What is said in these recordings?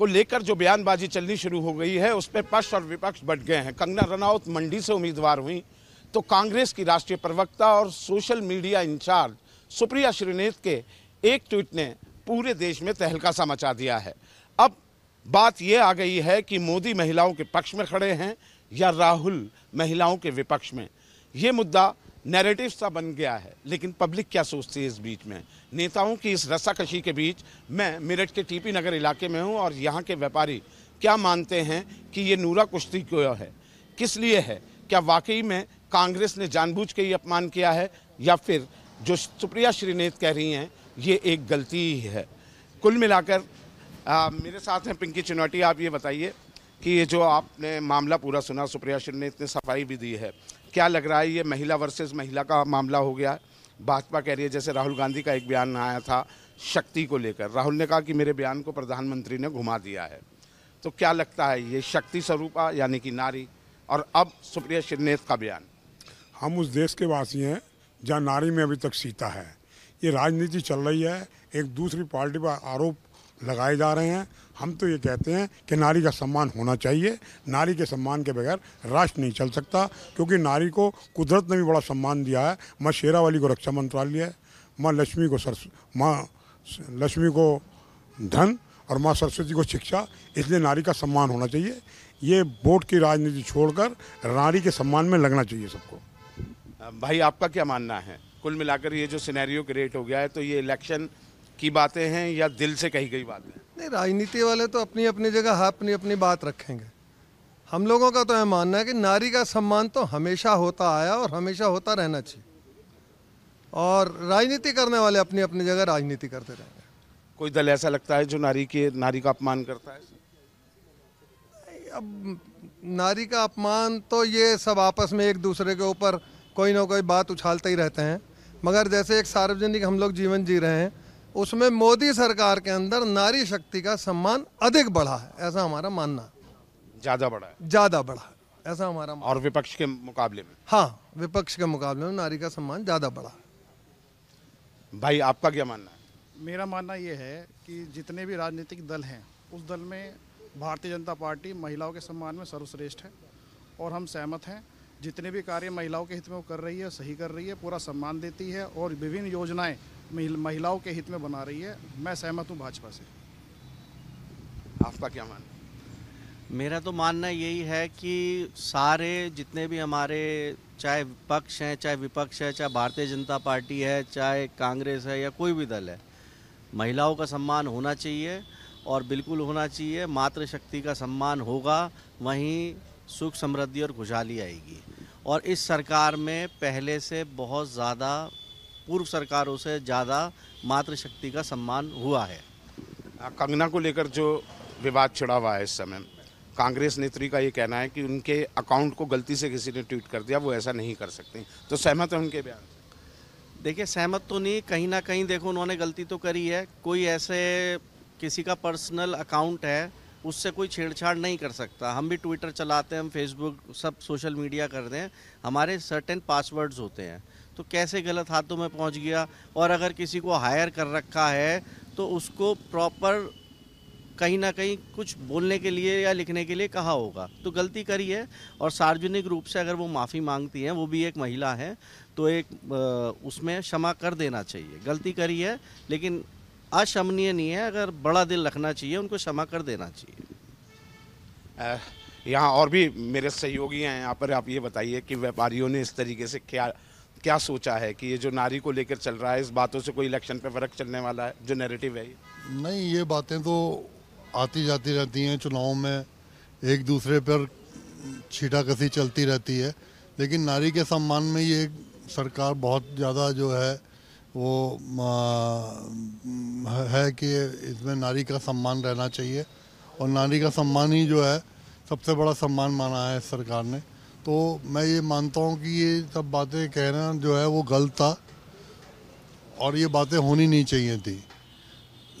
को लेकर जो बयानबाजी चलनी शुरू हो गई है, उस पर पक्ष और विपक्ष बढ़ गए हैं। कंगना रनौत मंडी से उम्मीदवार हुई तो कांग्रेस की राष्ट्रीय प्रवक्ता और social media incharge Supriya Shrinate के एक ट्वीट ने पूरे देश में तहलका सा मचा दिया है। अब बात यह आ गई है कि मोदी महिलाओं के पक्ष में खड़े हैं या राहुल महिलाओं के विपक्ष में। ये मुद्दा नैरेटिव सा बन गया है, लेकिन पब्लिक क्या सोचती है इस बीच में? नेताओं की इस रस्साकशी के बीच मैं मेरठ के टीपी नगर इलाके में हूँ और यहाँ के व्यापारी क्या मानते हैं कि ये नूरा कुश्ती क्यों है? किस लिए है? क्या वाकई में कांग्रेस ने जानबूझ के ये अपमान किया है? या फिर जो सुप्रिया श्रीनेत कह रही हैं, ये एक गलती ही है? कुल मिलाकर मेरे साथ हैं पिंकी चिनौटी, आप ये बताइए कि ये जो आपने मामला पूरा सुना, सुप्रिया श्रीनेत ने सफ़ाई भी दी है क्या लग रहा है ये महिला वर्सेस महिला का मामला हो गया? भाजपा कह रही है, जैसे राहुल गांधी का एक बयान आया था शक्ति को लेकर। राहुल ने कहा कि मेरे बयान को प्रधानमंत्री ने घुमा दिया है। तो क्या लगता है ये शक्ति स्वरूपा, यानी कि नारी? और अब सुप्रिया शिरनेत का बयान। हम उस देश के वासी हैं, जहाँ नारी में अभी तक सीता है। ये राजनीति चल रही है, एक दूसरी पार्टी पर आरोप लगाए जा रहे हैं। हम तो ये कहते हैं कि नारी का सम्मान होना चाहिए। नारी के सम्मान के बगैर राष्ट्र नहीं चल सकता, क्योंकि नारी को कुदरत ने भी बड़ा सम्मान दिया है। माँ शेरावाली को रक्षा मंत्रालय, माँ लक्ष्मी को सर माँ लक्ष्मी को धन और माँ सरस्वती को शिक्षा, इसलिए नारी का सम्मान होना चाहिए। ये वोट की राजनीति छोड़कर नारी के सम्मान में लगना चाहिए सबको। भाई, आपका क्या मानना है? कुल मिलाकर ये जो सिनेरियो क्रिएट हो गया है तो ये इलेक्शन की बातें हैं या दिल से कही गई बातें नहीं राजनीति वाले तो अपनी अपनी जगह अपनी अपनी बात रखेंगे। हम लोगों का तो यह मानना है कि नारी का सम्मान तो हमेशा होता आया और हमेशा होता रहना चाहिए। और राजनीति करने वाले अपनी अपनी जगह राजनीति करते रहेंगे। कोई दल ऐसा लगता है जो नारी के नारी का अपमान करता है? अब नारी का अपमान तो ये सब आपस में एक दूसरे के ऊपर कोई ना कोई बात उछालते ही रहते हैं। मगर जैसे एक सार्वजनिक हम लोग जीवन जी रहे हैं उसमें मोदी सरकार के अंदर नारी शक्ति का सम्मान अधिक बढ़ा है ऐसा हमारा मानना ज़्यादा बढ़ा है? ज़्यादा बढ़ा है ऐसा हमारा और विपक्ष के मुकाबले में? हाँ विपक्ष के मुकाबले में नारी का सम्मान ज़्यादा बढ़ा है। भाई आपका क्या मानना है? मेरा मानना यह है कि जितने भी राजनीतिक दल हैं उस दल में भारतीय जनता पार्टी महिलाओं के सम्मान में सर्वश्रेष्ठ है और हम सहमत हैं। जितने भी कार्य महिलाओं के हित में वो कर रही है सही कर रही है पूरा सम्मान देती है और विभिन्न योजनाएँ महिलाओं के हित में बना रही है। मैं सहमत हूँ भाजपा से। आपका क्या मानना मेरा तो मानना यही है कि सारे जितने भी हमारे चाहे पक्ष हैं चाहे विपक्ष है चाहे भारतीय जनता पार्टी है चाहे कांग्रेस है या कोई भी दल है महिलाओं का सम्मान होना चाहिए और बिल्कुल होना चाहिए। मातृशक्ति का सम्मान होगा वहीं सुख समृद्धि और खुशहाली आएगी। और इस सरकार में पहले से बहुत ज़्यादा पूर्व सरकारों से ज़्यादा मातृशक्ति का सम्मान हुआ है। कंगना को लेकर जो विवाद छिड़ा हुआ है इस समय कांग्रेस नेत्री का ये कहना है कि उनके अकाउंट को गलती से किसी ने ट्वीट कर दिया वो ऐसा नहीं कर सकते। तो सहमत है उनके बयान देखिए सहमत तो नहीं कहीं ना कहीं देखो उन्होंने गलती तो करी है। कोई ऐसे किसी का पर्सनल अकाउंट है उससे कोई छेड़छाड़ नहीं कर सकता। हम भी ट्विटर चलाते हैं हम फेसबुक सब सोशल मीडिया करते हैं। हमारे सर्टेन पासवर्ड्स होते हैं। तो कैसे गलत हाथों में पहुँच गया? और अगर किसी को हायर कर रखा है तो उसको प्रॉपर कहीं ना कहीं कुछ बोलने के लिए या लिखने के लिए कहा होगा। तो गलती करी है, और सार्वजनिक रूप से अगर वो माफ़ी मांगती हैं, वो भी एक महिला है तो एक उसमें क्षमा कर देना चाहिए। गलती करी है, लेकिन अशमनीय नहीं है, अगर बड़ा दिल रखना चाहिए, उनको क्षमा कर देना चाहिए। यहाँ और भी मेरे सहयोगी हैं, यहाँ पर आप ये बताइए कि व्यापारियों ने इस तरीके से क्या क्या सोचा है कि ये जो नारी को लेकर चल रहा है, इस बातों से कोई इलेक्शन पे फ़र्क चलने वाला है, जो नैरेटिव है ये? नहीं, ये बातें तो आती जाती रहती हैं चुनाव में। एक दूसरे पर छीटाकसी चलती रहती है। लेकिन नारी के सम्मान में ये सरकार बहुत ज़्यादा जो है, वो है कि इसमें नारी का सम्मान रहना चाहिए। और नारी का सम्मान ही जो है, सबसे बड़ा सम्मान माना है सरकार ने। तो मैं ये मानता हूँ कि ये सब बातें कहना जो है वो गलत था और ये बातें होनी नहीं चाहिए थी।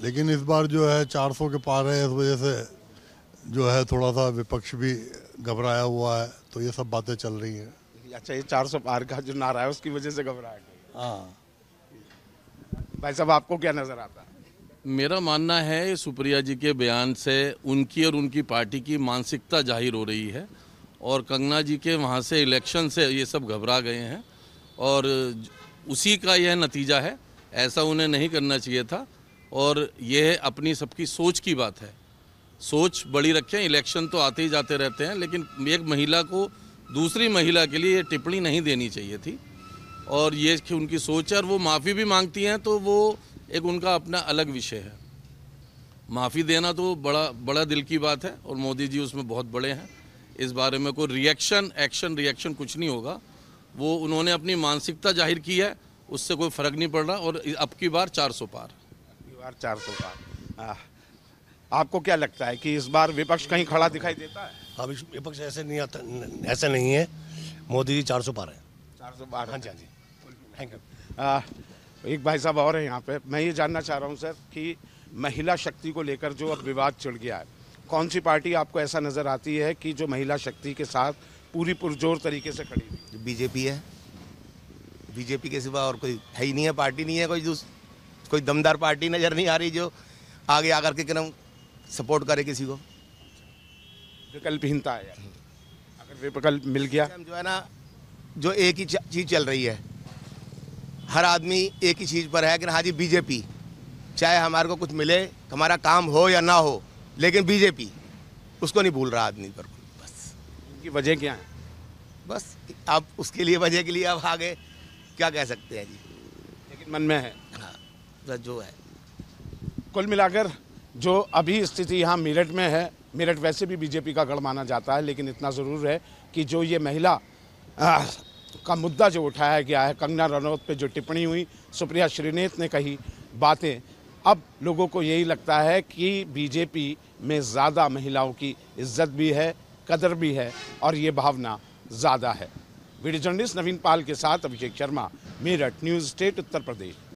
लेकिन इस बार जो है 400 के पार है इस वजह से जो है थोड़ा सा विपक्ष भी घबराया हुआ है तो ये सब बातें चल रही हैं। अच्छा ये 400 पार का जो नारा है उसकी वजह से घबराया हाँ। भाई साहब आपको क्या नज़र आता है? मेरा मानना है सुप्रिया जी के बयान से उनकी और उनकी पार्टी की मानसिकता ज़ाहिर हो रही है। और कंगना जी के वहाँ से इलेक्शन से ये सब घबरा गए हैं। और उसी का यह नतीजा है, ऐसा उन्हें नहीं करना चाहिए था। और यह अपनी सबकी सोच की बात है। सोच बड़ी रखें इलेक्शन तो आते ही जाते रहते हैं, लेकिन एक महिला को दूसरी महिला के लिए ये टिप्पणी नहीं देनी चाहिए थी। और ये कि उनकी सोच है और वो माफ़ी भी मांगती हैं तो वो एक उनका अपना अलग विषय है। माफ़ी देना तो बड़ा बड़ा दिल की बात है, और मोदी जी उसमें बहुत बड़े हैं। इस बारे में कोई रिएक्शन एक्शन रिएक्शन कुछ नहीं होगा। वो उन्होंने अपनी मानसिकता ज़ाहिर की है उससे कोई फ़र्क नहीं पड़ रहा और अब की बार 400 पार। बार चार सौ का आ, आपको क्या लगता है कि इस बार विपक्ष कहीं खड़ा दिखाई देता है? अब इस विपक्ष ऐसे नहीं आता न- ऐसा नहीं है। मोदी जी चार सौ पार है। चार सौ पार हाँ। जी हाँ जी। थैंक यू एक भाई साहब और हैं यहाँ पे। मैं ये जानना चाह रहा हूँ सर कि महिला शक्ति को लेकर जो अब विवाद चढ़ गया है कौन सी पार्टी आपको ऐसा नज़र आती है कि जो महिला शक्ति के साथ पूरी पुरजोर तरीके से खड़ी हुई? बीजेपी है। बीजेपी के सिवा और कोई है ही नहीं है पार्टी नहीं है कोई कोई दमदार पार्टी नज़र नहीं आ रही जो आगे आकर के एकदम सपोर्ट करे किसी को। विकल्पहीनता है। अगर विकल्प मिल गया। जो है ना जो एक ही चीज़ चल रही है। हर आदमी एक ही चीज़ पर है कि हाँ जी बीजेपी चाहे हमारे को कुछ मिले हमारा काम हो या ना हो लेकिन बीजेपी उसको नहीं भूल रहा आदमी पर बस। उनकी वजह क्या है? बस आप उसके लिए वजह के लिए अब आगे क्या कह सकते हैं जी? लेकिन मन में है। हाँ बस जो है। कुल मिलाकर जो अभी स्थिति यहाँ मेरठ में है मेरठ वैसे भी बीजेपी का गढ़ माना जाता है लेकिन इतना ज़रूर है कि जो ये महिला आ, का मुद्दा जो उठाया गया है कंगना रनौत पे जो टिप्पणी हुई सुप्रिया श्रीनेत ने कही बातें अब लोगों को यही लगता है कि बीजेपी में ज़्यादा महिलाओं की इज़्ज़त भी है, कदर भी है और ये भावना ज़्यादा है। वीडियो जर्नलिस्ट नवीन पाल के साथ अभिषेक शर्मा, मेरठ न्यूज़ स्टेट, उत्तर प्रदेश।